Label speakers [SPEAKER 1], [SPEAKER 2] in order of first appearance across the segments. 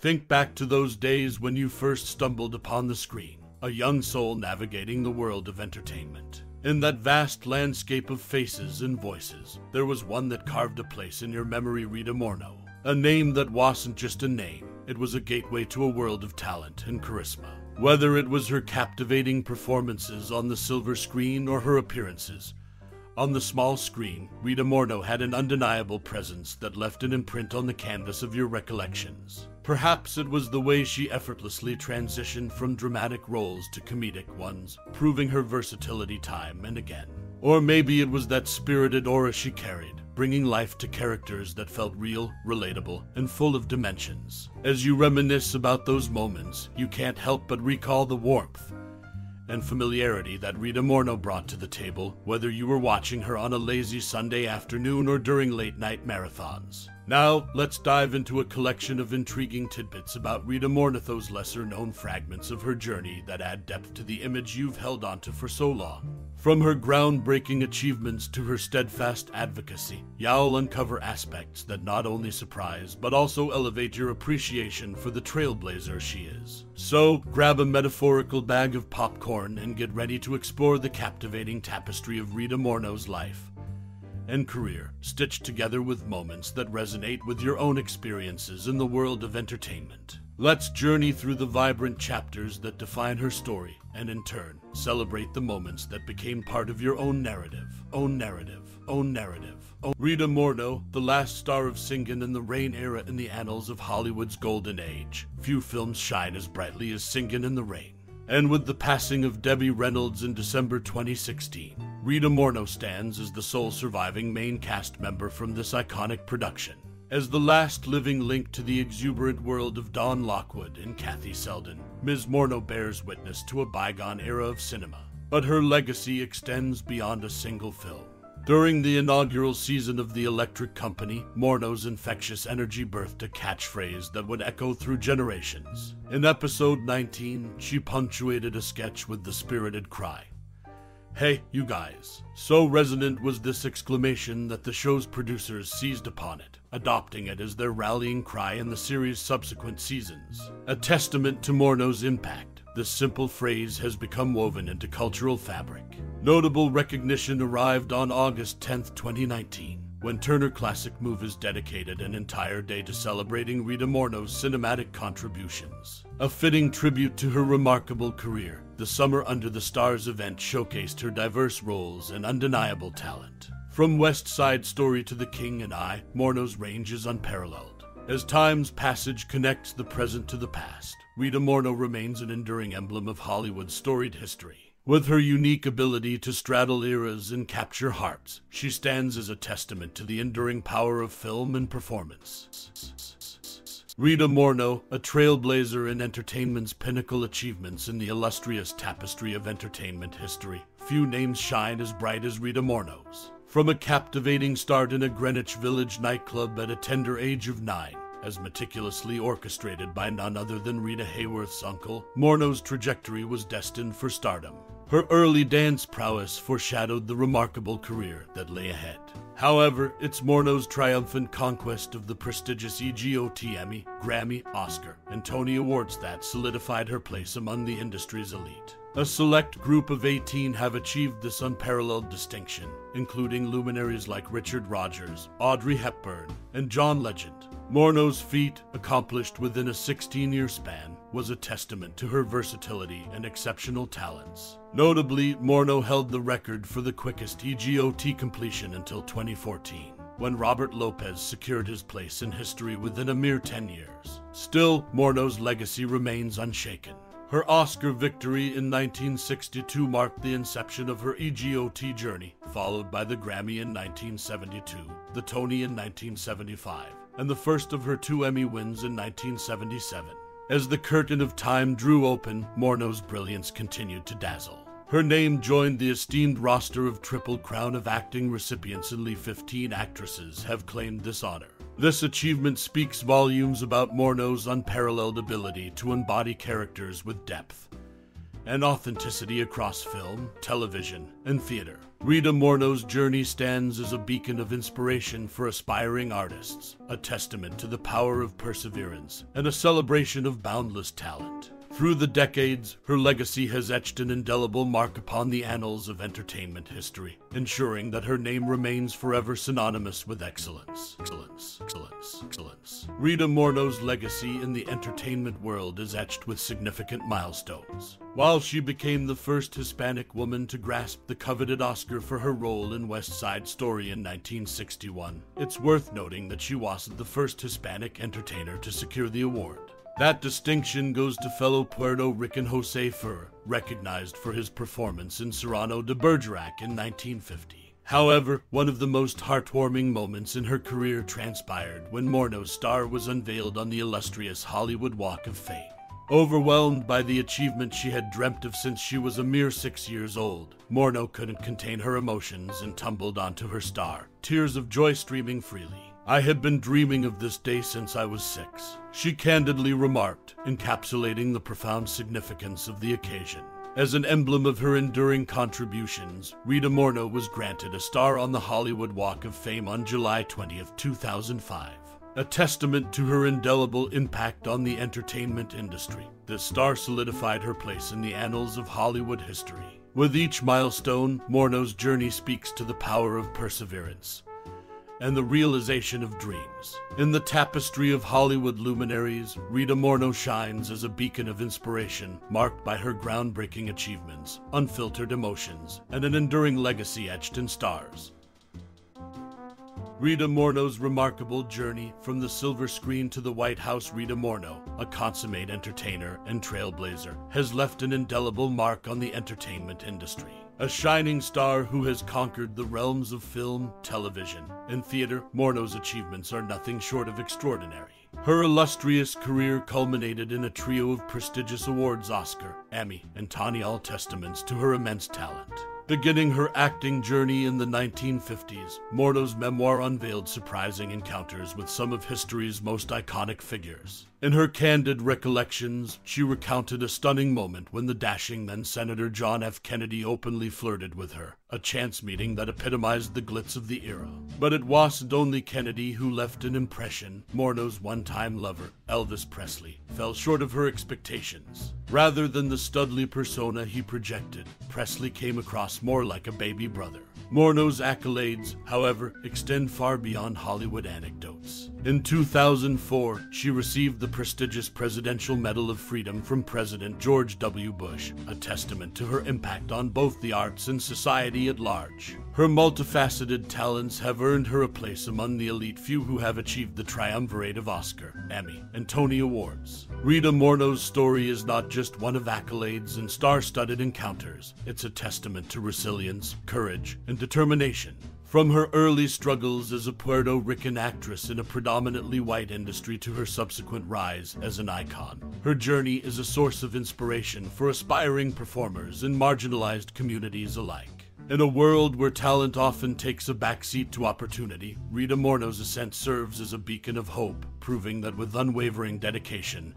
[SPEAKER 1] Think back to those days when you first stumbled upon the screen, a young soul navigating the world of entertainment. In that vast landscape of faces and voices, there was one that carved a place in your memory, Rita Moreno. A name that wasn't just a name, it was a gateway to a world of talent and charisma. Whether it was her captivating performances on the silver screen or her appearances, on the small screen, Rita Moreno had an undeniable presence that left an imprint on the canvas of your recollections. Perhaps it was the way she effortlessly transitioned from dramatic roles to comedic ones, proving her versatility time and again. Or maybe it was that spirited aura she carried, bringing life to characters that felt real, relatable, and full of dimensions. As you reminisce about those moments, you can't help but recall the warmth and familiarity that Rita Moreno brought to the table, whether you were watching her on a lazy Sunday afternoon or during late night marathons. Now, let's dive into a collection of intriguing tidbits about Rita Mornithos' lesser known fragments of her journey that add depth to the image you've held onto for so long. From her groundbreaking achievements to her steadfast advocacy, Yao'll uncover aspects that not only surprise, but also elevate your appreciation for the trailblazer she is. So, grab a metaphorical bag of popcorn and get ready to explore the captivating tapestry of Rita Moreno's life and career, stitched together with moments that resonate with your own experiences in the world of entertainment. Let's journey through the vibrant chapters that define her story, and in turn, celebrate the moments that became part of your own narrative, own narrative, own narrative. Own Rita Moreno, the last star of Singin' in the Rain era in the annals of Hollywood's golden age. Few films shine as brightly as Singin' in the Rain. And with the passing of Debbie Reynolds in December 2016, Rita Moreno stands as the sole surviving main cast member from this iconic production. As the last living link to the exuberant world of Don Lockwood and Kathy Selden, Ms. Moreno bears witness to a bygone era of cinema. But her legacy extends beyond a single film. During the inaugural season of The Electric Company, Moreno's infectious energy birthed a catchphrase that would echo through generations. In episode 19, she punctuated a sketch with the spirited cry Hey, you guys. So resonant was this exclamation that the show's producers seized upon it, adopting it as their rallying cry in the series' subsequent seasons. A testament to Moreno's impact, this simple phrase has become woven into cultural fabric. Notable recognition arrived on August 10, 2019, when Turner Classic Movies dedicated an entire day to celebrating Rita Moreno's cinematic contributions. A fitting tribute to her remarkable career, the Summer Under the Stars event showcased her diverse roles and undeniable talent. From West Side Story to The King and I, Moreno's range is unparalleled. As time's passage connects the present to the past, Rita Moreno remains an enduring emblem of Hollywood's storied history. With her unique ability to straddle eras and capture hearts, she stands as a testament to the enduring power of film and performance. Rita Moreno, a trailblazer in entertainment's pinnacle achievements in the illustrious tapestry of entertainment history. Few names shine as bright as Rita Moreno's. From a captivating start in a Greenwich Village nightclub at a tender age of nine, as meticulously orchestrated by none other than Rita Hayworth's uncle, Moreno's trajectory was destined for stardom. Her early dance prowess foreshadowed the remarkable career that lay ahead. However, it's Moreno's triumphant conquest of the prestigious EGOT Emmy, Grammy, Oscar, and Tony Awards that solidified her place among the industry's elite. A select group of 18 have achieved this unparalleled distinction, including luminaries like Richard Rodgers, Audrey Hepburn, and John Legend. Moreno's feat, accomplished within a 16 year span, was a testament to her versatility and exceptional talents. Notably, Moreno held the record for the quickest EGOT completion until 2014, when Robert Lopez secured his place in history within a mere 10 years. Still, Moreno's legacy remains unshaken. Her Oscar victory in 1962 marked the inception of her EGOT journey, followed by the Grammy in 1972, the Tony in 1975, and the first of her two Emmy wins in 1977. As the curtain of time drew open, Moreno's brilliance continued to dazzle. Her name joined the esteemed roster of Triple Crown of Acting recipients, and only 15 actresses have claimed this honor. This achievement speaks volumes about Moreno's unparalleled ability to embody characters with depth and authenticity across film, television, and theater. Rita Moreno's journey stands as a beacon of inspiration for aspiring artists, a testament to the power of perseverance, and a celebration of boundless talent. Through the decades, her legacy has etched an indelible mark upon the annals of entertainment history, ensuring that her name remains forever synonymous with excellence. Excellence, excellence, excellence. Rita Moreno's legacy in the entertainment world is etched with significant milestones. While she became the first Hispanic woman to grasp the coveted Oscar for her role in West Side Story in 1961, it's worth noting that she wasn't the first Hispanic entertainer to secure the award. That distinction goes to fellow Puerto Rican Jose Ferrer, recognized for his performance in Cyrano de Bergerac in 1950. However, one of the most heartwarming moments in her career transpired when Moreno's star was unveiled on the illustrious Hollywood Walk of Fame. Overwhelmed by the achievement she had dreamt of since she was a mere six years old, Moreno couldn't contain her emotions and tumbled onto her star, tears of joy streaming freely. I had been dreaming of this day since I was six, she candidly remarked, encapsulating the profound significance of the occasion. As an emblem of her enduring contributions, Rita Moreno was granted a star on the Hollywood Walk of Fame on July 20, 2005. A testament to her indelible impact on the entertainment industry, this star solidified her place in the annals of Hollywood history. With each milestone, Moreno's journey speaks to the power of perseverance, and the realization of dreams. In the tapestry of Hollywood luminaries, Rita Moreno shines as a beacon of inspiration, marked by her groundbreaking achievements, unfiltered emotions, and an enduring legacy etched in stars. Rita Moreno's remarkable journey from the silver screen to the White House, Rita Moreno, a consummate entertainer and trailblazer, has left an indelible mark on the entertainment industry. A shining star who has conquered the realms of film, television, and theater, Moreno's achievements are nothing short of extraordinary. Her illustrious career culminated in a trio of prestigious awards Oscar, Emmy, and Tony all testaments to her immense talent. Beginning her acting journey in the 1950s, Moreno's memoir unveiled surprising encounters with some of history's most iconic figures. In her candid recollections, she recounted a stunning moment when the dashing then Senator John F. Kennedy openly flirted with her, a chance meeting that epitomized the glitz of the era. But it wasn't only Kennedy who left an impression. Moreno's one time lover, Elvis Presley, fell short of her expectations. Rather than the studly persona he projected, Presley came across more like a baby brother. Moreno's accolades, however, extend far beyond Hollywood anecdotes. In 2004, she received the prestigious Presidential Medal of Freedom from President George W. Bush, a testament to her impact on both the arts and society at large. Her multifaceted talents have earned her a place among the elite few who have achieved the triumvirate of Oscar, Emmy, and Tony Awards. Rita Moreno's story is not just one of accolades and star studded encounters, it's a testament to resilience, courage, and determination. From her early struggles as a Puerto Rican actress in a predominantly white industry to her subsequent rise as an icon, her journey is a source of inspiration for aspiring performers in marginalized communities alike. In a world where talent often takes a backseat to opportunity, Rita Moreno's ascent serves as a beacon of hope, proving that with unwavering dedication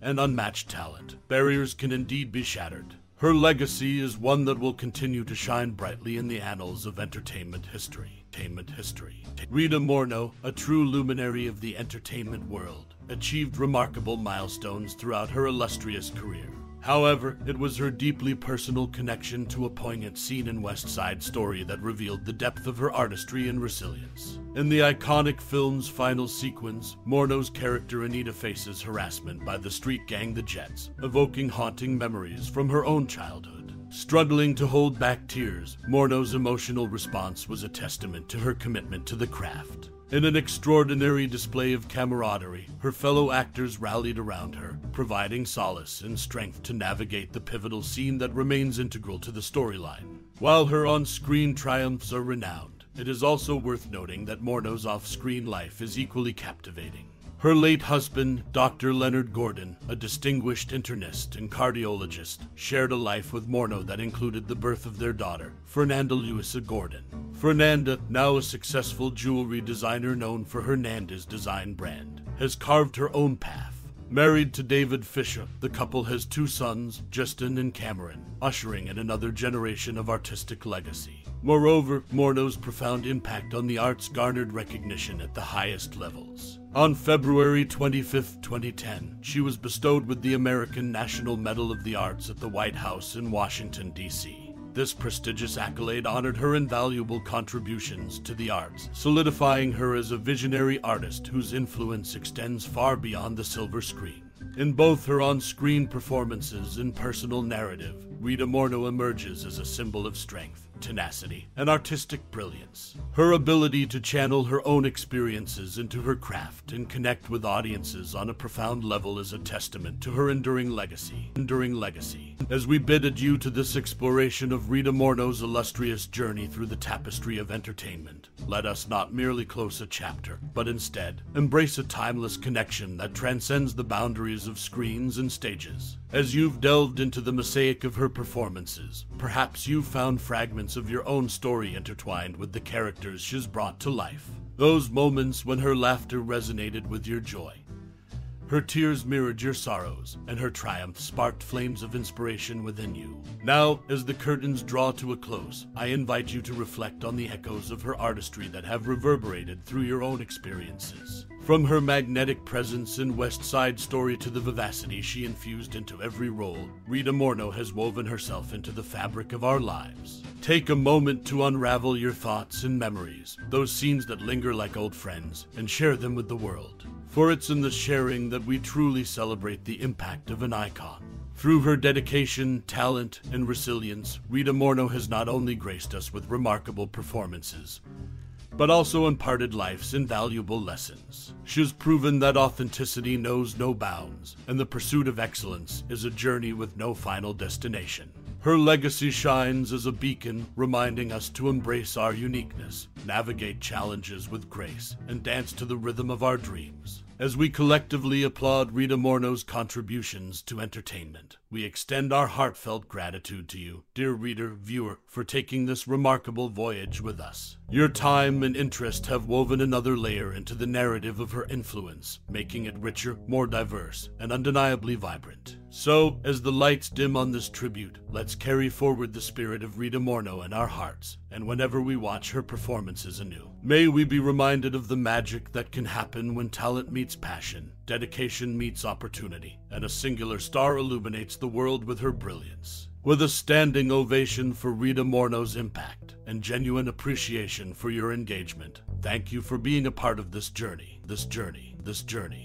[SPEAKER 1] and unmatched talent, barriers can indeed be shattered. Her legacy is one that will continue to shine brightly in the annals of entertainment history. Entertainment history. Rita Moreno, a true luminary of the entertainment world, achieved remarkable milestones throughout her illustrious career. However, it was her deeply personal connection to a poignant scene in West Side Story that revealed the depth of her artistry and resilience. In the iconic film's final sequence, Moreno's character Anita faces harassment by the street gang The Jets, evoking haunting memories from her own childhood. Struggling to hold back tears, Moreno's emotional response was a testament to her commitment to the craft. In an extraordinary display of camaraderie, her fellow actors rallied around her, providing solace and strength to navigate the pivotal scene that remains integral to the storyline. While her on screen triumphs are renowned, it is also worth noting that Moreno's off screen life is equally captivating. Her late husband, Dr. Leonard Gordon, a distinguished internist and cardiologist, shared a life with Moreno that included the birth of their daughter, Fernanda Louisa Gordon. Fernanda, now a successful jewelry designer known for her Nanda's design brand, has carved her own path Married to David Fisher, the couple has two sons, Justin and Cameron, ushering in another generation of artistic legacy. Moreover, Moreno's profound impact on the arts garnered recognition at the highest levels. On February 25, 2010, she was bestowed with the American National Medal of the Arts at the White House in Washington, D.C. This prestigious accolade honored her invaluable contributions to the arts, solidifying her as a visionary artist whose influence extends far beyond the silver screen. In both her on screen performances and personal narrative, Rita Moreno emerges as a symbol of strength, tenacity, and artistic brilliance. Her ability to channel her own experiences into her craft and connect with audiences on a profound level is a testament to her enduring legacy. Enduring legacy. As we bid adieu to this exploration of Rita Moreno's illustrious journey through the tapestry of entertainment, let us not merely close a chapter, but instead embrace a timeless connection that transcends the boundaries of screens and stages. As you've delved into the mosaic of her performances, perhaps you've found fragments of your own story intertwined with the characters she's brought to life. Those moments when her laughter resonated with your joy. Her tears mirrored your sorrows, and her triumph sparked flames of inspiration within you. Now, as the curtains draw to a close, I invite you to reflect on the echoes of her artistry that have reverberated through your own experiences. From her magnetic presence in West Side Story to the vivacity she infused into every role, Rita Moreno has woven herself into the fabric of our lives. Take a moment to unravel your thoughts and memories, those scenes that linger like old friends, and share them with the world. For it's in the sharing that we truly celebrate the impact of an icon. Through her dedication, talent, and resilience, Rita Moreno has not only graced us with remarkable performances, but also imparted life's invaluable lessons. She has proven that authenticity knows no bounds, and the pursuit of excellence is a journey with no final destination. Her legacy shines as a beacon, reminding us to embrace our uniqueness, navigate challenges with grace, and dance to the rhythm of our dreams. As we collectively applaud Rita Moreno's contributions to entertainment, we extend our heartfelt gratitude to you, dear reader, viewer, for taking this remarkable voyage with us. Your time and interest have woven another layer into the narrative of her influence, making it richer, more diverse, and undeniably vibrant. So, as the lights dim on this tribute, let's carry forward the spirit of Rita Moreno in our hearts, and whenever we watch her performances anew. May we be reminded of the magic that can happen when talent meets passion, dedication meets opportunity, and a singular star illuminates the world with her brilliance. With a standing ovation for Rita Moreno's impact and genuine appreciation for your engagement, thank you for being a part of this journey, this journey, this journey.